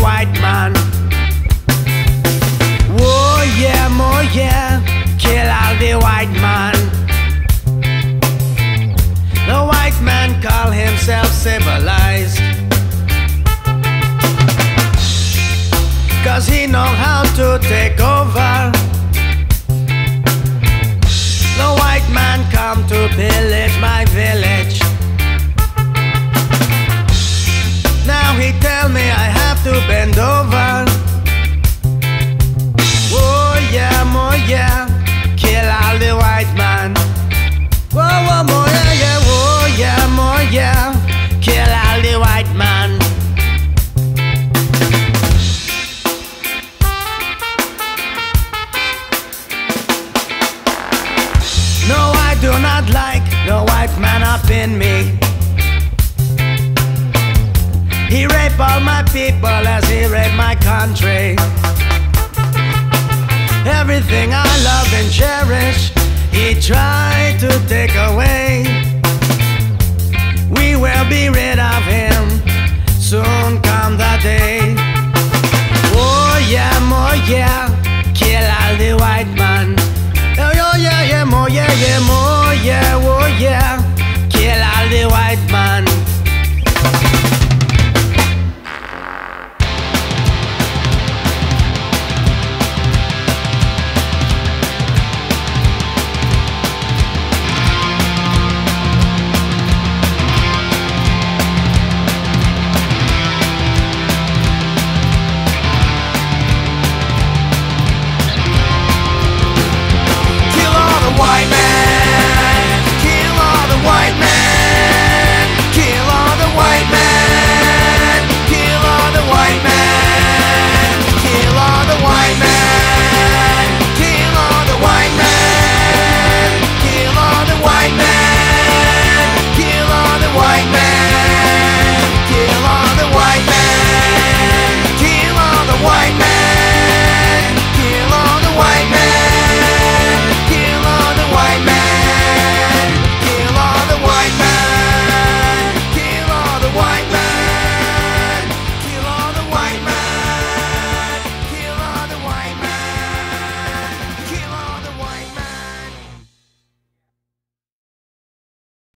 white man. Oh yeah, oh yeah, kill all the white man. The white man call himself civilized. Cause he know how to take over. The white man come to pillage my village. Not like the white man up in me. He raped all my people as he raped my country. Everything I love and cherish, he tried to take away.